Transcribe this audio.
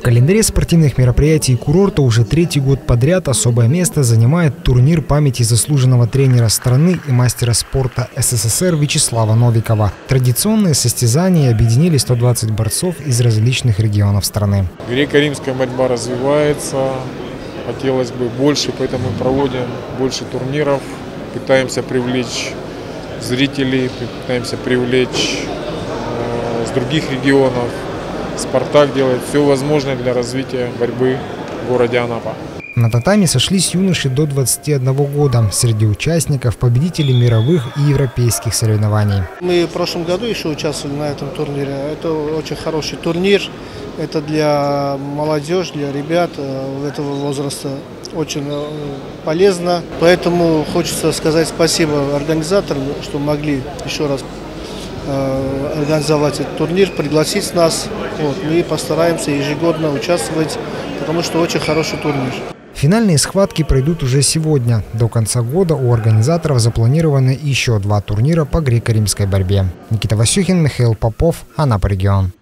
В календаре спортивных мероприятий курорта уже третий год подряд особое место занимает турнир памяти заслуженного тренера страны и мастера спорта СССР Вячеслава Новикова. Традиционные состязания объединили 120 борцов из различных регионов страны. Греко-римская борьба развивается, хотелось бы больше, поэтому проводим больше турниров, пытаемся привлечь зрителей, пытаемся привлечь э, с других регионов. «Спартак» делает все возможное для развития борьбы в городе Анапа. На татами сошлись юноши до 21 года. Среди участников победители мировых и европейских соревнований. Мы в прошлом году еще участвовали на этом турнире. Это очень хороший турнир. Это для молодежи, для ребят э, этого возраста очень э, полезно. Поэтому хочется сказать спасибо организаторам, что могли еще раз организовать этот турнир, пригласить нас. Вот, мы постараемся ежегодно участвовать, потому что очень хороший турнир. Финальные схватки пройдут уже сегодня. До конца года у организаторов запланированы еще два турнира по греко-римской борьбе. Никита Васюхин, Михаил Попов, Анапа регион.